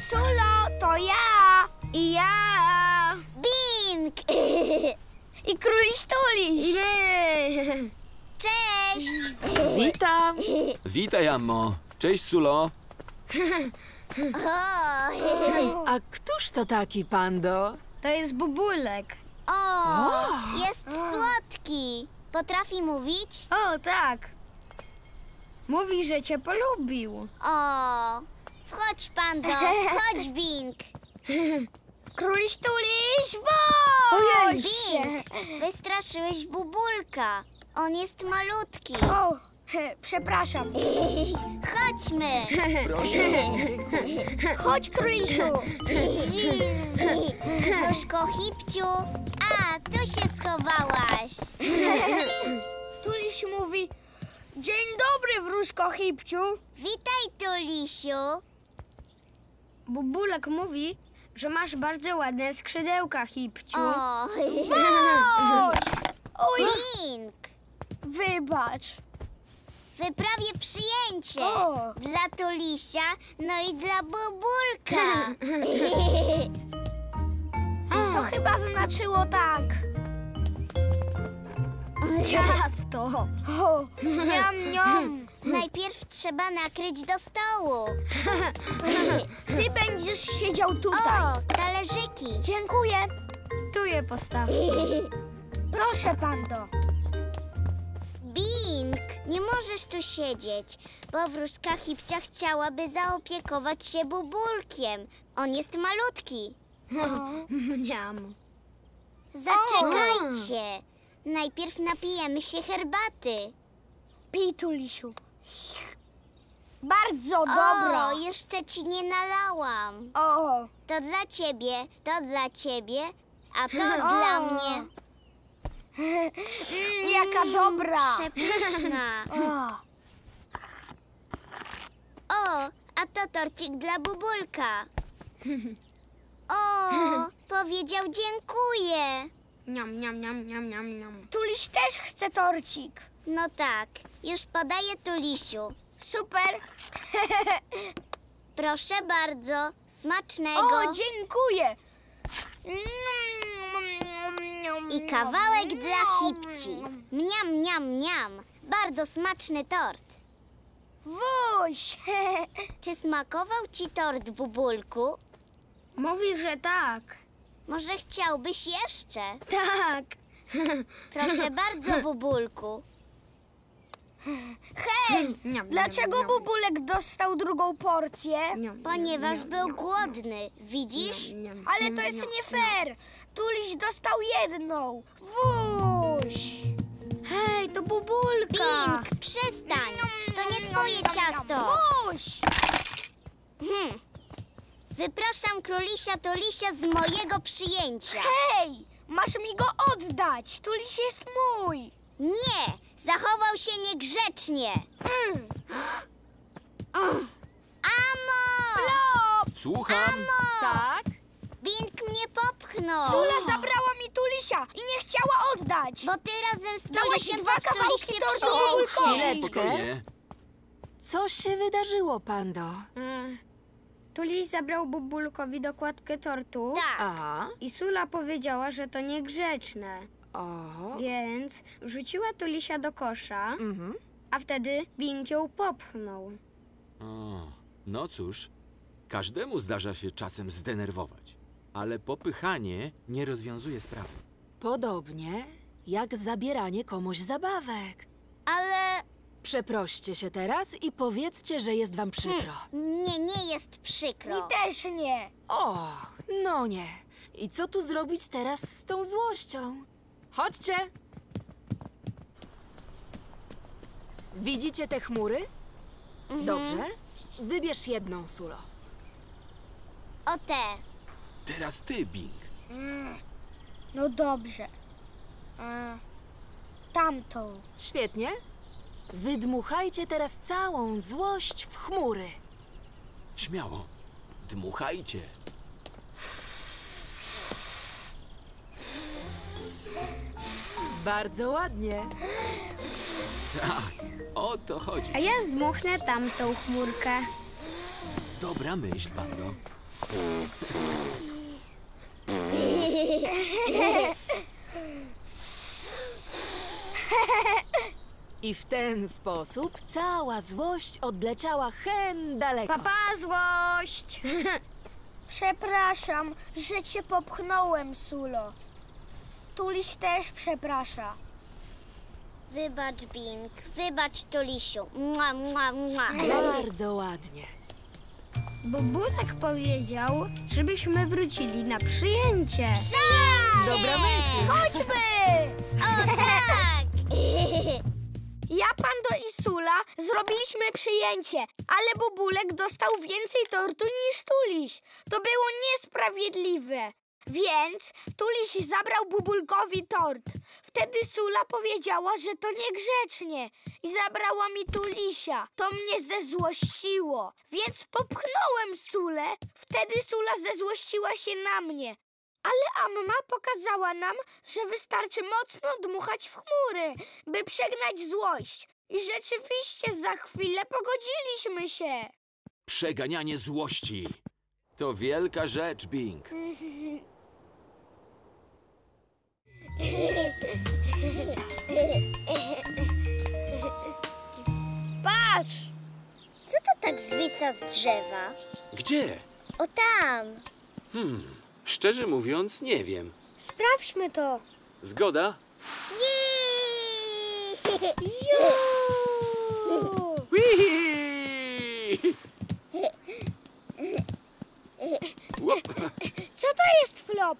Sulo, to ja! I ja! Bing! I króliś tuliś! Cześć! Witam! Witaj, Ammo. Cześć, Sulo. O, A któż to taki, Pando? To jest bubulek. o, jest słodki. Potrafi mówić? O, tak. Mówi, że cię polubił. O, wchodź, Pando, wchodź, Bing. Króliś tuliś, woń! Bing, wystraszyłeś bubulka. On jest malutki. O, przepraszam. Chodźmy. Proszę. Chodź, królisiu. Różko Hipciu. A, tu się schowałaś. Tuliś mówi, dzień dobry, wróżko Hipciu. Witaj, Tulisiu. Bubulek mówi, że masz bardzo ładne skrzydełka, Hipciu. O, Chodź. Oj, Bing. wybacz. Wyprawię przyjęcie. O. Dla Tulisia, no i dla Bubulka. To chyba znaczyło tak. Ciasto. O, niam, niam. Najpierw trzeba nakryć do stołu. Ty będziesz siedział tutaj. O, talerzyki. Dziękuję. Tu je postaw. Proszę, Pando. Bing, nie możesz tu siedzieć, bo wróżka Hipcia chciałaby zaopiekować się Bubulkiem. On jest malutki. Mniam. Zaczekajcie. Najpierw napijemy się herbaty. Pij, Tulisiu. Bardzo dobra. O, jeszcze ci nie nalałam. O, To dla ciebie, to dla ciebie, a to dla mnie. mm, jaka dobra. Przepyszna. O, O, a to torcik dla Bubulka. O, powiedział dziękuję. Niam, niam, niam, niam, niam, niam. Tuliś też chce torcik. No tak, już podaję Tulisiu. Super. Proszę bardzo, smacznego. O, dziękuję. I kawałek dla Hipci. Mniam, mniam, mniam. Bardzo smaczny tort. Wuś. Czy smakował ci tort, Bubulku? Mówi, że tak. Może chciałbyś jeszcze? Tak. Proszę bardzo, Bubulku. Hej, dlaczego. Bubulek dostał drugą porcję? Ponieważ był głodny, widzisz? Ale to jest nie fair. Tuliś dostał jedną. Wuś. Hej, to bubulka. Bing, przestań! To nie twoje ciasto! Wuś. Hmm. Wypraszam królisia Tulisia z mojego przyjęcia. Hej, masz mi go oddać. Tuliś jest mój. Nie! Zachował się niegrzecznie! Mm. Amo! Flop. Słucham. Tak? Bing mnie popchnął! Sula zabrała mi Tulisia i nie chciała oddać. Bo ty razem z Tulisiem dwa kawałki tortu. Chwileczkę. Co się wydarzyło, Pando? Mm. Tuliś zabrał bubulkowi dokładkę tortu. Tak. A? I Sula powiedziała, że to niegrzeczne. O. Więc rzuciła Tulisia do kosza, Mhm. a wtedy Bing ją popchnął. O, no cóż, każdemu zdarza się czasem zdenerwować, ale popychanie nie rozwiązuje sprawy. Podobnie jak zabieranie komuś zabawek. Ale Przeproście się teraz i powiedzcie, że jest wam przykro. mnie nie jest przykro. Mi też nie. O, no nie. I co tu zrobić teraz z tą złością? Chodźcie! Widzicie te chmury? Dobrze. Wybierz jedną, Sulo. O te. Teraz ty, Bing. No dobrze. A, tamtą. Świetnie. Wydmuchajcie teraz całą złość w chmury. Śmiało. Dmuchajcie. Bardzo ładnie. Tak, o to chodzi. A ja zdmuchnę tamtą chmurkę. Dobra myśl, Pando. I w ten sposób cała złość odleciała hen daleko. Papa, złość! Przepraszam, że cię popchnąłem, Sulo. Tuliś też przeprasza. Wybacz, Bing. Wybacz, Tulisiu. Mua, mua, mua. Bardzo ładnie. Bubulek powiedział, żebyśmy wrócili na przyjęcie. Dobra myśl. Chodźmy! O tak! Ja, Pando i Sula zrobiliśmy przyjęcie, ale Bubulek dostał więcej tortu niż Tuliś. To było niesprawiedliwe. Więc Tuliś zabrał Bubulkowi tort. Wtedy Sula powiedziała, że to niegrzecznie i zabrała mi Tulisia. To mnie zezłościło, więc popchnąłem Sulę. Wtedy Sula zezłościła się na mnie. Ale Amma pokazała nam, że wystarczy mocno dmuchać w chmury, by przegnać złość. I rzeczywiście za chwilę pogodziliśmy się. Przeganianie złości. To wielka rzecz, Bing. Patrz! Co to tak zwisa z drzewa? Gdzie? O tam! Hmm, szczerze mówiąc, nie wiem. Sprawdźmy to. Zgoda? Co to jest flop?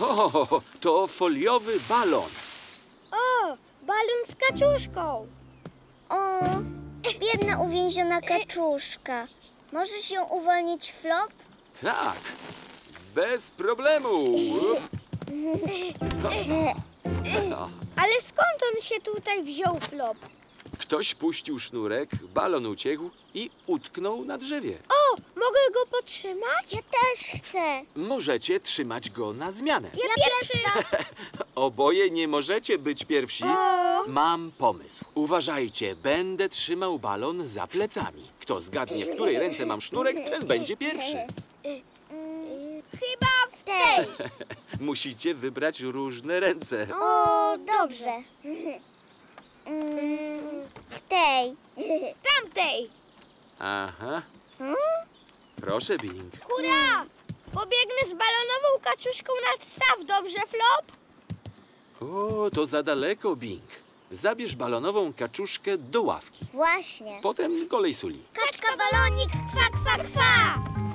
O, to foliowy balon. O, balon z kaczuszką. O, biedna uwięziona kaczuszka. Możesz ją uwolnić, Flop? Tak, bez problemu. Ale skąd on się tutaj wziął, flop? Ktoś puścił sznurek, balon uciekł i utknął na drzewie. O, mogę go podtrzymać? Ja też chcę. Możecie trzymać go na zmianę. Ja pierwsza. Oboje nie możecie być pierwsi. Mam pomysł. Uważajcie, będę trzymał balon za plecami. Kto zgadnie, w której ręce mam sznurek, ten będzie pierwszy. Chyba w Tej. Musicie wybrać różne ręce. O, dobrze. Mm, W tej. tamtej. Aha. Proszę, Bing. Hurra! Pobiegnę z balonową kaczuszką nad staw, dobrze, flop? O, to za daleko, Bing. Zabierz balonową kaczuszkę do ławki. Właśnie. Potem golej suli. Kaczka balonik, kwa, kwa, kwa.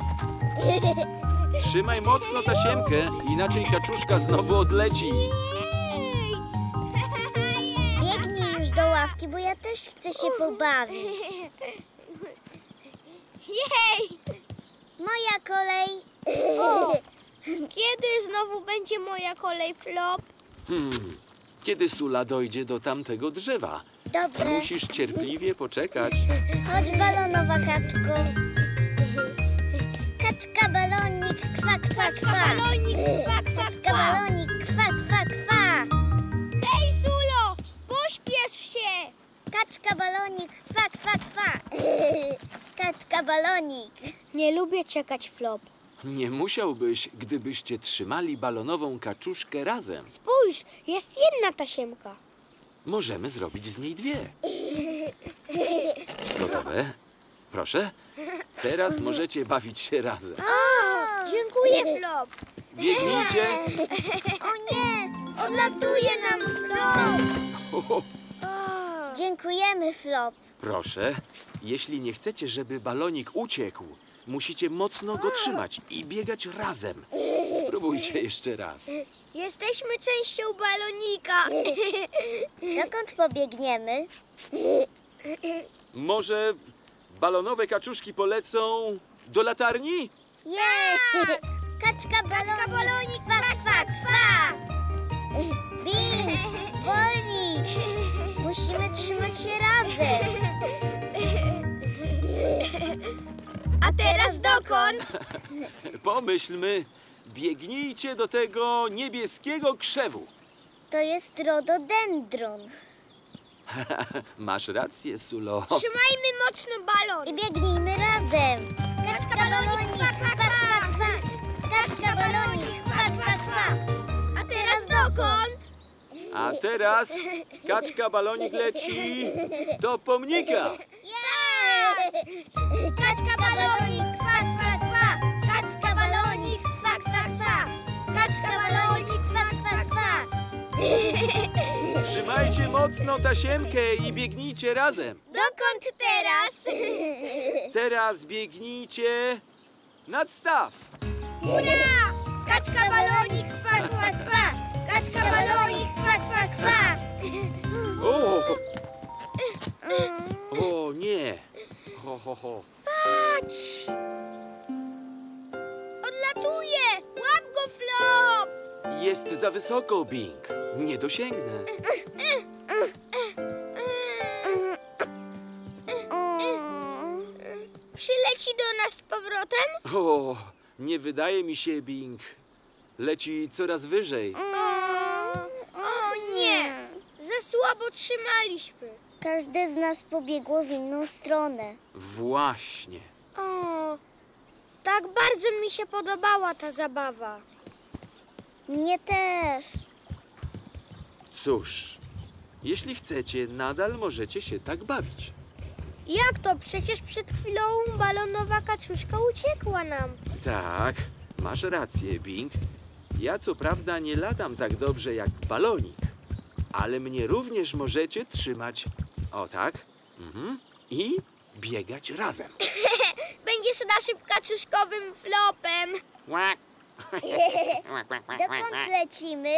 Trzymaj mocno tasiemkę, inaczej kaczuszka znowu odleci. Biegnij już do ławki, bo ja też chcę się pobawić. Jej! Moja kolej. Kiedy znowu będzie moja kolej, flop? Hmm. Kiedy Sula dojdzie do tamtego drzewa? Dobrze. Musisz cierpliwie poczekać. Chodź, balonowa kaczko. Kaczka balonik, kwa, kwa, kwa. Balonik, kwa, kwa, Kaczka kwa. balonik, kwa, kwa, kwa. Hej, Sulo, pośpiesz się! Kaczka balonik, kwa, kwa, kwa. Kaczka balonik. Nie lubię czekać, flop. Nie musiałbyś, gdybyście trzymali balonową kaczuszkę razem. Spójrz, jest jedna tasiemka. Możemy zrobić z niej dwie. Gotowe? Proszę. Teraz możecie bawić się razem. O, dziękuję, flop. Biegnijcie. O nie! Odlatuje nam flop. Dziękujemy, Flop. Proszę. Jeśli nie chcecie, żeby balonik uciekł, musicie mocno go trzymać i biegać razem. Spróbujcie jeszcze raz. Jesteśmy częścią balonika. Dokąd pobiegniemy? Może balonowe kaczuszki polecą do latarni? Jej! Kaczka balonik, balonik, kwa, kwa, kwa. Bing, zwolnij! Musimy trzymać się razem. A teraz dokąd? Pomyślmy. Biegnijcie do tego niebieskiego krzewu. To jest rododendron. Masz rację, Sulo. Trzymajmy mocno balon. I biegnijmy razem. Kaczka balonik, kwa, kwa, kwa. Kaczka balonik, kwa, kwa, kwa. A teraz dokąd? A teraz kaczka balonik leci do pomnika. Yeah! Kaczka balonik, kwa, kwa, kwa. Kaczka balonik, kwa, kwa, kwa. Kaczka balonik, kwa, kwa, kwa. Trzymajcie mocno tasiemkę i biegnijcie razem. Dokąd teraz? Teraz biegnijcie nad staw. Hurra! Kaczka balonik, kwa, kwa, kwa. Kaczka balonik, kwa, kwa, kwa. O! O nie! Ho, ho, ho. Patrz! Odlatuje! Łap go, Flop! Jest za wysoko, Bing. Nie dosięgnę. Przyleci do nas z powrotem? O, nie wydaje mi się, Bing. Leci coraz wyżej. O, o nie! Za słabo trzymaliśmy. Każde z nas pobiegło w inną stronę. Właśnie. O, tak bardzo mi się podobała ta zabawa. Mnie też. Cóż, jeśli chcecie, nadal możecie się tak bawić. Jak to? Przecież przed chwilą balonowa kaczuszka uciekła nam. Tak, masz rację, Bing. Ja co prawda nie latam tak dobrze jak balonik, ale mnie również możecie trzymać. O tak. Mhm. I biegać razem. Będziesz naszym kaczuszkowym flopem. Dokąd lecimy?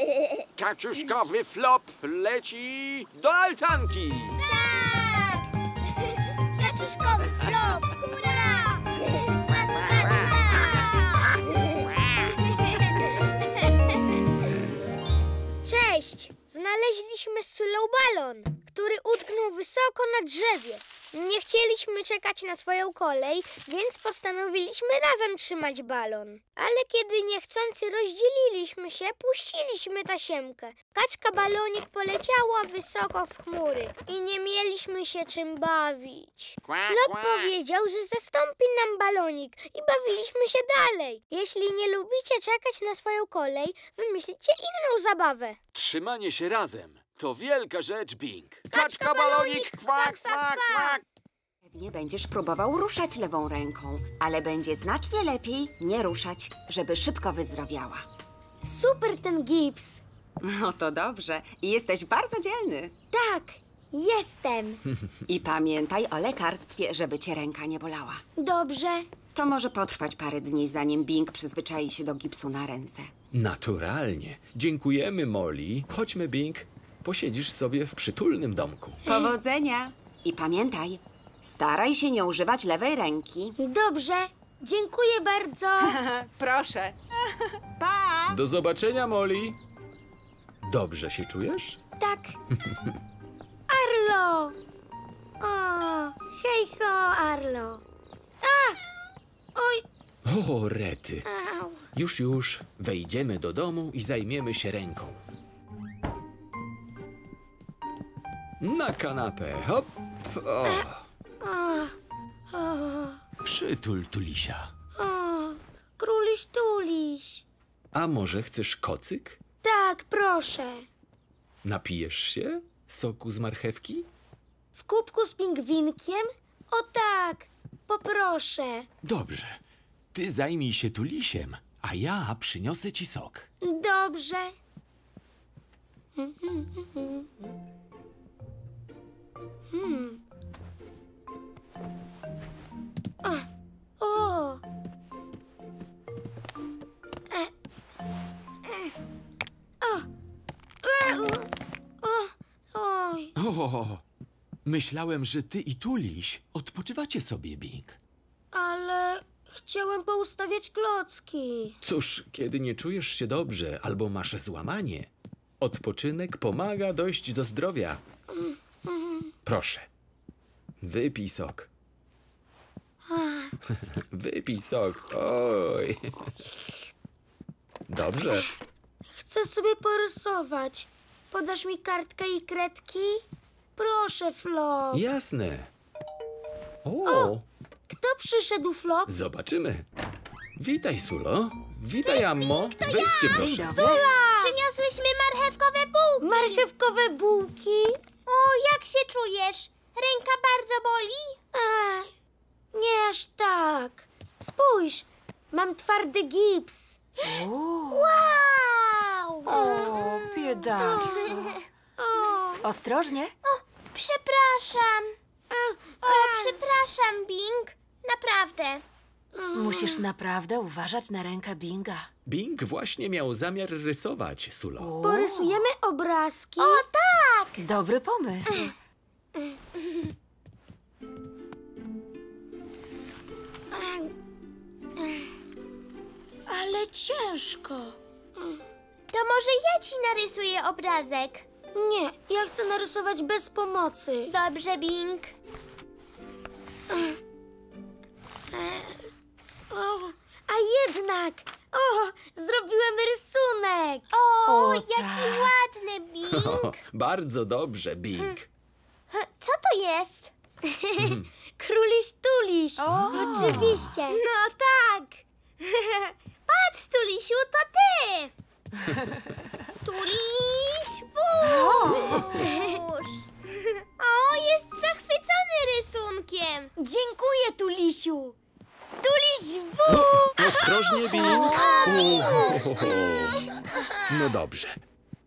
Kaczuszkowy flop leci do altanki. Tak! Kaczuszkowy flop! Hurra! Cześć! Znaleźliśmy Sulą balon, który utknął wysoko na drzewie. Nie chcieliśmy czekać na swoją kolej, więc postanowiliśmy razem trzymać balon. Ale kiedy niechcący rozdzieliliśmy się, puściliśmy tasiemkę. Kaczka balonik poleciała wysoko w chmury i nie mieliśmy się czym bawić. Flop powiedział, że zastąpi nam balonik i bawiliśmy się dalej. Jeśli nie lubicie czekać na swoją kolej, wymyślicie inną zabawę. Trzymanie się razem to wielka rzecz, Bing. Kaczka, balonik, kwak, kwak, kwak. Pewnie będziesz próbował ruszać lewą ręką, ale będzie znacznie lepiej nie ruszać, żeby szybko wyzdrowiała. Super ten gips. No to dobrze. I jesteś bardzo dzielny. Tak, jestem. I pamiętaj o lekarstwie, żeby cię ręka nie bolała. Dobrze. To może potrwać parę dni, zanim Bing przyzwyczai się do gipsu na ręce. Naturalnie. Dziękujemy, Molly. Chodźmy, Bing. Posiedzisz sobie w przytulnym domku. Powodzenia! I pamiętaj, staraj się nie używać lewej ręki. Dobrze. Dziękuję bardzo. Proszę. Pa! Do zobaczenia, Molly. Dobrze się czujesz? Tak. Arlo. O, hej ho, Arlo. A! Oj, O, rety. au. Już, już. Wejdziemy do domu i zajmiemy się ręką. Na kanapę. Hop. O. Przytul, Tulisia. o. Króliś tuliś. A może chcesz kocyk? Tak, proszę. Napijesz się soku z marchewki? W kubku z pingwinkiem? O tak, poproszę. Dobrze. Ty zajmij się tulisiem, a ja przyniosę ci sok. Dobrze. Hmm. O. E, e, o. E. O, myślałem, że ty i Tuliś odpoczywacie sobie, Bing. Ale chciałem poustawiać klocki. Cóż, kiedy nie czujesz się dobrze albo masz złamanie, odpoczynek pomaga dojść do zdrowia. Proszę, wypij sok. Wypij sok, oj. Dobrze, Chcę sobie porysować. Podasz mi kartkę i kredki? Proszę, Flo. jasne. O, Kto przyszedł, Flo? zobaczymy. Witaj, Sulo. Witaj, Ammo. Wejdźcie, proszę. Dzień dobry. Sula! Przyniosłyśmy marchewkowe bułki. Marchewkowe bułki? O, jak się czujesz? Ręka bardzo boli? Ech, nie aż tak. Spójrz, mam twardy gips. Wow! O, biedactwo. O, Ostrożnie. Przepraszam. O, przepraszam, Bing. Naprawdę. Musisz naprawdę uważać na rękę Binga. Bing właśnie miał zamiar rysować, Sulo. porysujemy obrazki. O, tak! Dobry pomysł. Ale ciężko. To może ja ci narysuję obrazek. Nie, ja chcę narysować bez pomocy. Dobrze, Bing. A jednak! O, zrobiłem rysunek! O, O, jaki tak. ładny, Bing. O, bardzo dobrze, Bing. Co to jest? Króliś tuliś! Oczywiście! No tak! Patrz, Tulisiu, to ty! Tuliś, wóż! O, jest zachwycony rysunkiem. Dziękuję, Tulisiu! Tuliś wół! Ostrożnie, Bing. No dobrze.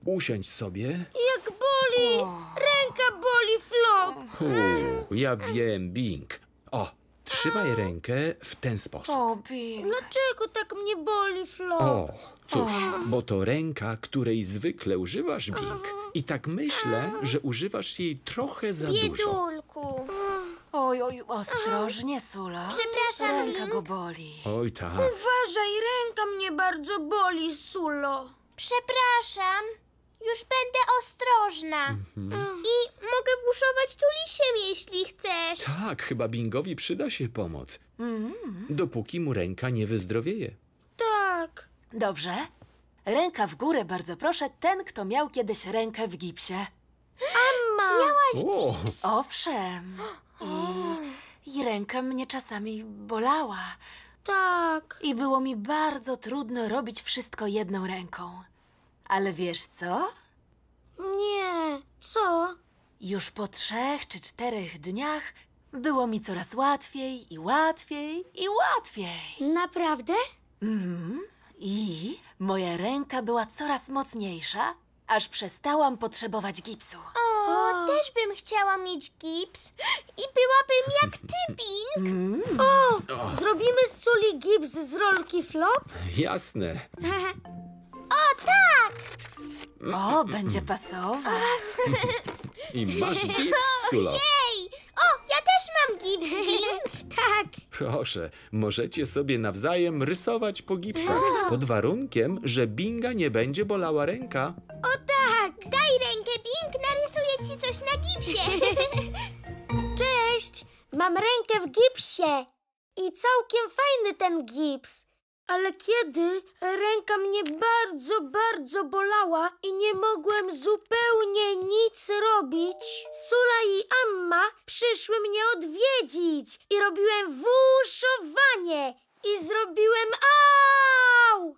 Usiądź sobie. Jak boli! Ręka boli, Flop! U, ja wiem, Bing. O, trzymaj rękę w ten sposób. O, Bing. Dlaczego tak mnie boli, Flop? O, cóż, bo to ręka, której zwykle używasz, Bing. I tak myślę, że używasz jej trochę za dużo. Oj, oj, ostrożnie, Sulo. Przepraszam, Ręka go boli. Oj tak. Uważaj, ręka mnie bardzo boli, Sulo. Przepraszam. Już będę ostrożna. I mogę wuszować tulisiem, jeśli chcesz. Tak, chyba Bingowi przyda się pomoc. Dopóki mu ręka nie wyzdrowieje. Tak. Dobrze. Ręka w górę, bardzo proszę, ten, kto miał kiedyś rękę w gipsie. Ma. O, Owszem. I, ręka mnie czasami bolała. Tak. I było mi bardzo trudno robić wszystko jedną ręką. Ale wiesz co? Nie. Co? Już po trzech czy czterech dniach było mi coraz łatwiej i łatwiej i łatwiej. Naprawdę? Mhm. I moja ręka była coraz mocniejsza, aż przestałam potrzebować gipsu. O, też bym chciała mieć gips. I byłabym jak ty, Bing. Mm. Zrobimy z Suli gips z rolki Flop? jasne. O, będzie pasować. I masz gips, Sulo. Ej, o, ja też mam gips, Bing. Tak. Proszę, możecie sobie nawzajem rysować po gipsach. Pod warunkiem, że Binga nie będzie bolała ręka. Tak. Daj rękę, Bing, narysuję ci coś na gipsie. Cześć. Mam rękę w gipsie. I całkiem fajny ten gips. Ale kiedy ręka mnie bardzo, bardzo bolała i nie mogłem zupełnie nic robić, Sula i Amma przyszły mnie odwiedzić i robiłem wuszowanie i zrobiłem au!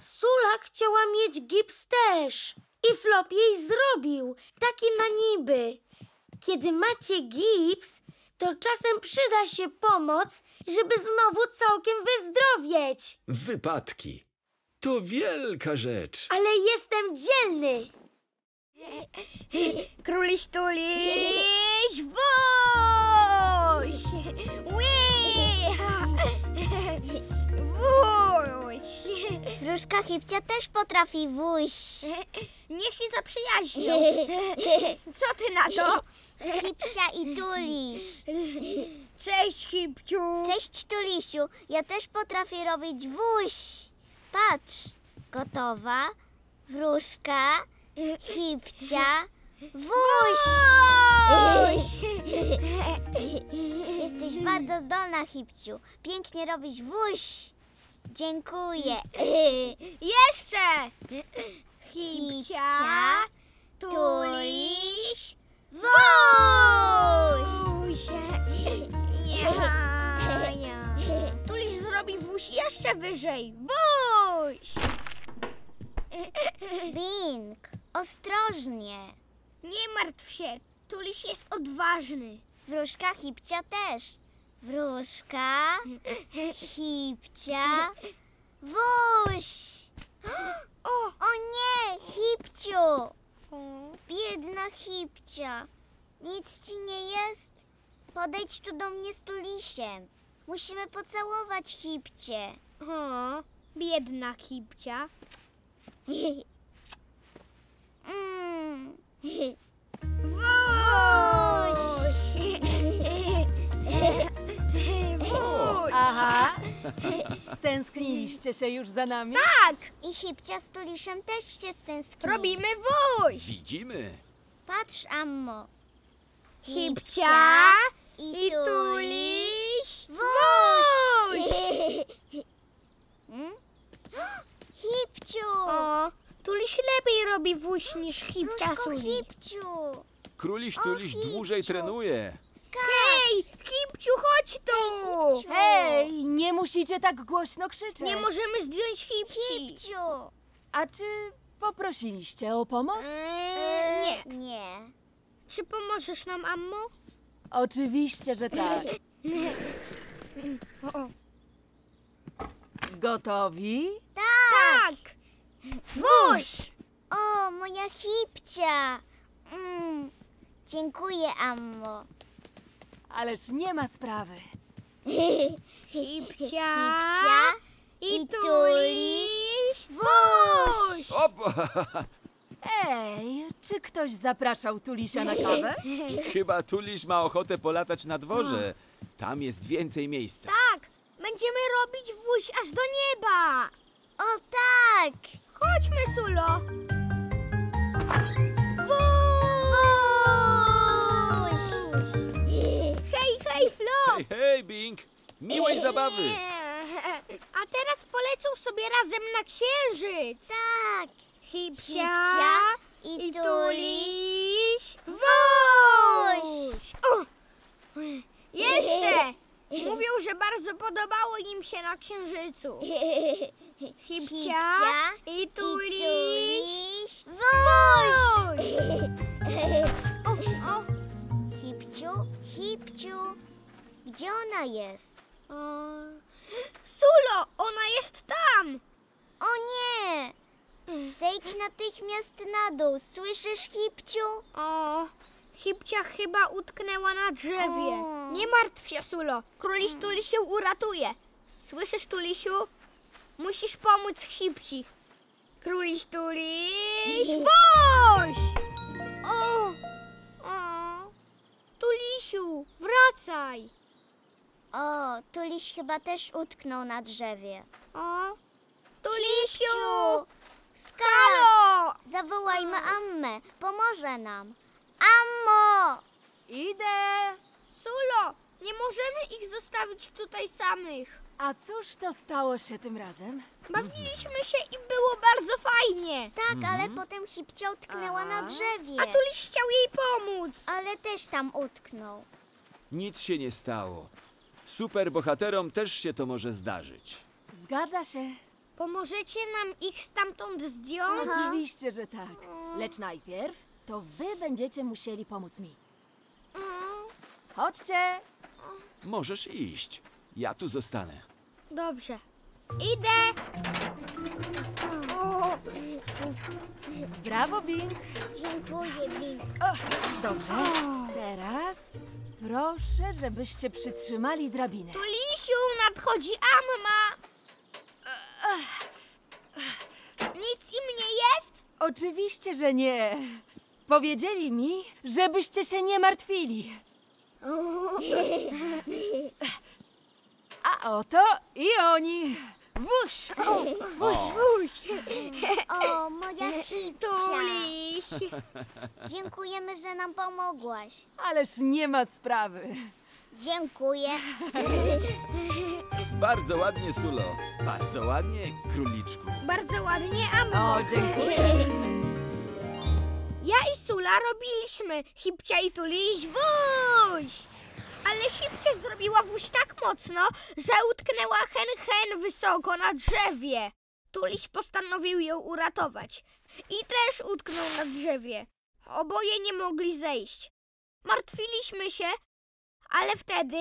Sula chciała mieć gips też i Flop jej zrobił, taki na niby. Kiedy macie gips, to czasem przyda się pomoc, żeby znowu całkiem wyzdrowieć. Wypadki. To wielka rzecz. Ale jestem dzielny. Króliś tuliś, wuś! Wróżka Hipcia też potrafi wójść. Niech się zaprzyjaźnią. Co ty na to? Hipcia i Tuliś. Cześć, Hipciu. Cześć, Tulisiu. Ja też potrafię robić wójść. Patrz. Gotowa. Wróżka. Hipcia. Wójść. Jesteś bardzo zdolna, Hipciu. Pięknie robisz wójść. Dziękuję. Jeszcze! Hipcia, tuliś, Wójść. Ja, ja. Tuliś zrobi wóź jeszcze wyżej. Wóź! Bing, ostrożnie. Nie martw się, Tuliś jest odważny. Wróżka Hipcia też. Wróżka, Hipcia, Wuś. O, o nie, Hipciu. Biedna Hipcia. Nic ci nie jest? Podejdź tu do mnie z Tulisiem. Musimy pocałować Hipcie. O, biedna kipcia. Mm. Aha. Stęskniliście się już za nami? Tak, I Hipcia z Tulisiem też się stęsknili. robimy wóź. Widzimy. Patrz, Ammo. Hipcia i, i Tuliś. Wuś! Hmm? Hipciu! O, Tuliś lepiej robi wóź niż Hipcia Wróżko Suli. Hipciu! Króliś O, tuliś dłużej Hipciu. trenuje. Hipciu, chodź tu! Hej, nie musicie tak głośno krzyczeć. Nie możemy zdjąć Hipci. Hipciu! A czy poprosiliście o pomoc? Eee, nie. Nie. Czy pomożesz nam, Ammo? Oczywiście, że tak. Gotowi? Tak! Wóź! O, moja Hipcia! Mm. Dziękuję, Ammo. Ależ nie ma sprawy. Hipcia Hipcia i Tuliś. Wóź! Op! Ej, czy ktoś zapraszał Tulisia na kawę? Chyba tuliś ma ochotę polatać na dworze. Tam jest więcej miejsca. Tak, będziemy robić wóź aż do nieba. O tak! Chodźmy, Sulo. Hej. Hej, Bing! Miłej zabawy! A teraz polecą sobie razem na księżyc. Tak! Hipcia i i Tuliś. Wóź! O! Jeszcze! Mówią, że bardzo podobało im się na księżycu. Hipcia i Tuliś. Wóź! O, o, Hipciu, Hipciu, gdzie ona jest? o. Sulo, ona jest tam! O nie! Zejdź natychmiast na dół, słyszysz, Hipciu? O, Hipcia chyba utknęła na drzewie. O. Nie martw się, Sulo. Króliś Tulisiu uratuje. Słyszysz, Tulisiu? Musisz pomóc Hipci. Króliś Tuliś, wóź! O, o, Tulisiu, wracaj. O, Tuliś chyba też utknął na drzewie. O, Tulisiu, Hipciu, skalo! zawołajmy Ammę, pomoże nam. Ammo! Idę. Sulo, nie możemy ich zostawić tutaj samych. A cóż to stało się tym razem? Bawiliśmy się i było bardzo fajnie. Tak, ale potem Hipcia utknęła na Aha. drzewie. A Tuliś chciał jej pomóc. Ale też tam utknął. Nic się nie stało. Super bohaterom też się to może zdarzyć. Zgadza się. Pomożecie nam ich stamtąd zdjąć? Oczywiście, że tak. Lecz najpierw to wy będziecie musieli pomóc mi. Mm, Chodźcie. Możesz iść. Ja tu zostanę. Dobrze. Idę. O, Brawo, Bing. Dziękuję, Bing. Dobrze. Teraz proszę, żebyście przytrzymali drabinę. Tulisiu, nadchodzi Amma. Nic im nie jest? Oczywiście, że nie. Powiedzieli mi, żebyście się nie martwili. A oto i oni. Wuś! Wuś, wuś. O, moja Hipcia. Tuliś. Dziękujemy, że nam pomogłaś. Ależ nie ma sprawy. Dziękuję. Bardzo ładnie, Sulo. Bardzo ładnie, króliczku. Bardzo ładnie, Ammo. O, dziękuję. Ja i Sula robiliśmy Hipcia i Tuliś wóź. Ale Hipcia zrobiła wóź tak mocno, że utknęła hen hen wysoko na drzewie. Tuliś postanowił ją uratować i też utknął na drzewie. Oboje nie mogli zejść. Martwiliśmy się, ale wtedy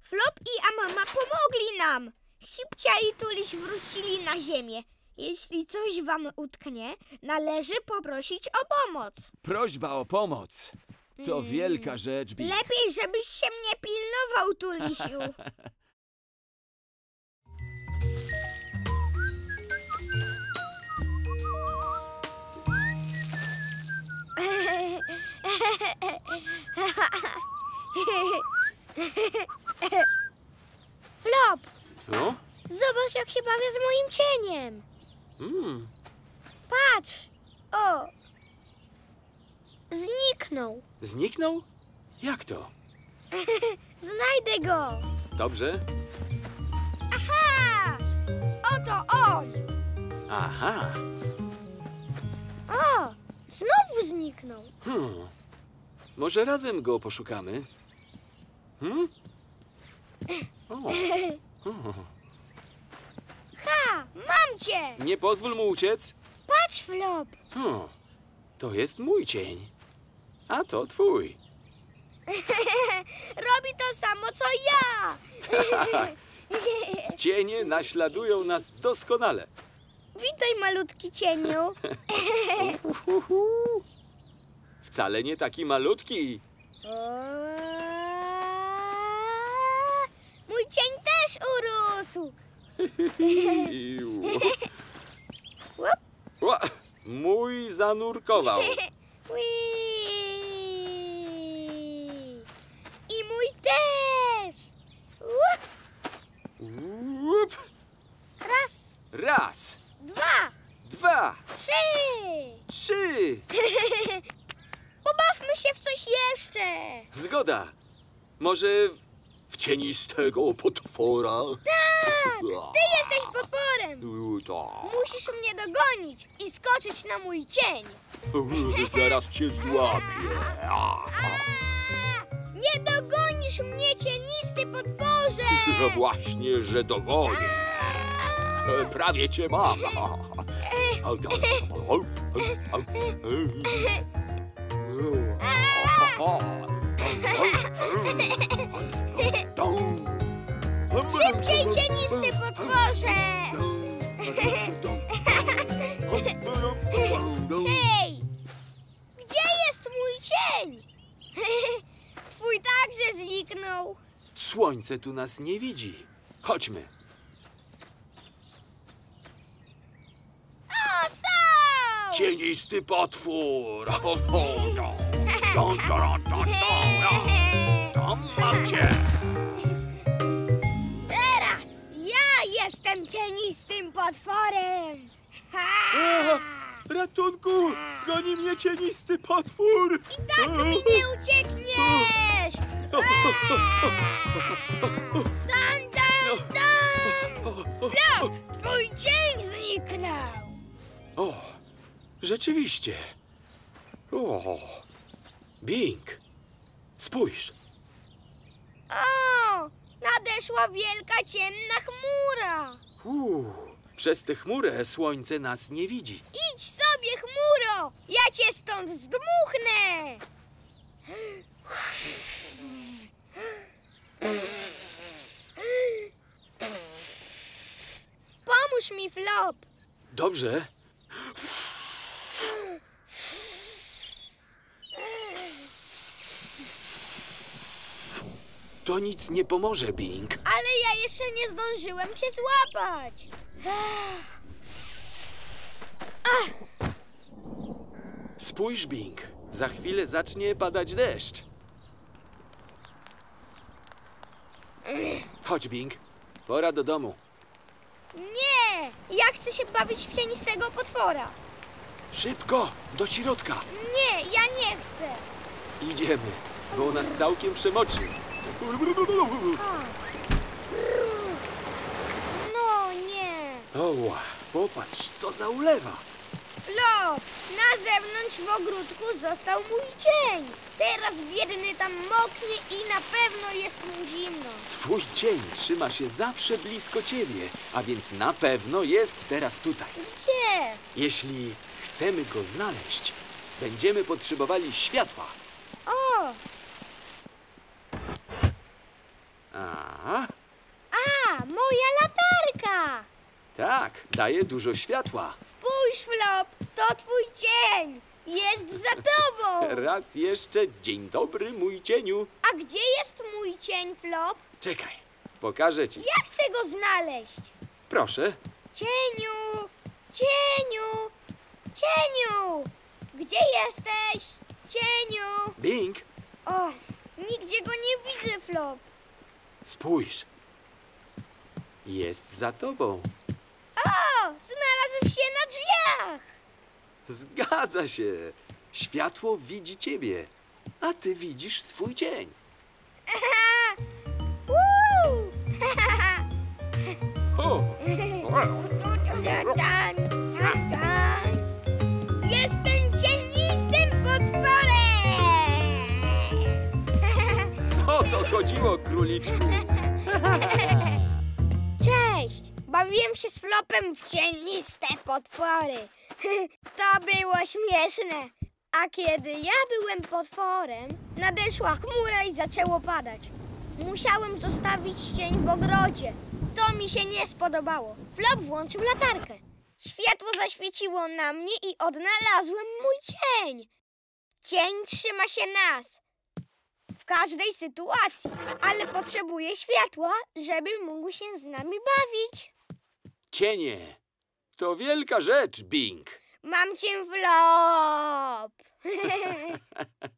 Flop i Amama pomogli nam. Hipcia i Tuliś wrócili na ziemię. Jeśli coś wam utknie, należy poprosić o pomoc. Prośba o pomoc. To wielka rzecz, Bing. Lepiej, żebyś się mnie pilnował, Tulisiu. Flop, No? zobacz jak się bawię z moim cieniem. Mm. Patrz. O. Zniknął. Zniknął? Jak to? Znajdę go. Dobrze. Aha! Oto on. Aha. O, znowu zniknął. Hmm. Może razem go poszukamy? Hmm? O. O. Ha, mam cię. Nie pozwól mu uciec. Patrz, Flop. Hmm. To jest mój cień. A to twój. Robi to samo, co ja. Cienie naśladują nas doskonale. Witaj, malutki cieniu. Wcale nie taki malutki. Mój cień też urósł. Mój zanurkował. Ui. I mój też. Łup. Łup. Raz, Raz, dwa, dwa, trzy. trzy. Pobawmy się w coś jeszcze. Zgoda. Może w cienistego potwora? Tak, ty jesteś potworem. U, tak. Musisz mnie dogonić i skoczyć na mój cień. U, Zaraz cię złapię. A, nie dogonisz mnie, cienisty potworze. No właśnie, że dogonię. Prawie cię mam. Szybciej, cienisty potworze. Hej, gdzie jest mój cień? Twój także zniknął. Słońce tu nas nie widzi. Chodźmy. O, są! Cienisty potwór. Tam mam cię. Teraz ja jestem cienistym potworem. Ha! Ratunku! Goni mnie cienisty potwór! I tak mi nie uciekniesz! Dan, dan, dan! Flop, twój cień zniknął! Rzeczywiście. O, Bing, spójrz. O, nadeszła wielka ciemna chmura. Przez tę chmurę słońce nas nie widzi. Idź sobie, chmuro! Ja cię stąd zdmuchnę! Pomóż mi, Flop! Dobrze. To nic nie pomoże, Bing. Ale ja jeszcze nie zdążyłem cię złapać. Spójrz, Bing. Za chwilę zacznie padać deszcz. Chodź, Bing. Pora do domu. Nie! Ja chcę się bawić w cienistego potwora. Szybko, do środka. Nie, ja nie chcę. Idziemy, bo nas całkiem przemoczy. No nie. Oła, popatrz, co za ulewa. Flop! Na zewnątrz w ogródku został mój cień. Teraz biedny tam moknie i na pewno jest mu zimno. Twój cień trzyma się zawsze blisko ciebie, a więc na pewno jest teraz tutaj. Gdzie? Jeśli chcemy go znaleźć, będziemy potrzebowali światła. O! A, A, moja latarka! tak, daje dużo światła. Spójrz, Flop, to twój cień! Jest za tobą! Raz jeszcze dzień dobry, mój cieniu. A gdzie jest mój cień, Flop? Czekaj, pokażę ci. Ja chcę go znaleźć. Proszę. Cieniu! Cieniu! Cieniu! Gdzie jesteś? Cieniu! Bing, O, nigdzie go nie widzę, Flop. Spójrz. Jest za tobą. O, znalazł się na drzwiach! Zgadza się. Światło widzi ciebie, a ty widzisz swój cień. Woo! O, Jestem chodziło, króliczku. Cześć! Bawiłem się z flopem w cieniste potwory. To było śmieszne. A kiedy ja byłem potworem, nadeszła chmura i zaczęło padać. Musiałem zostawić cień w ogrodzie. To mi się nie spodobało. Flop włączył latarkę. Światło zaświeciło na mnie i odnalazłem mój cień. Cień trzyma się nas. W każdej sytuacji, ale potrzebuje światła, żeby mógł się z nami bawić. Cienie. To wielka rzecz, Bing. Mam cię flop.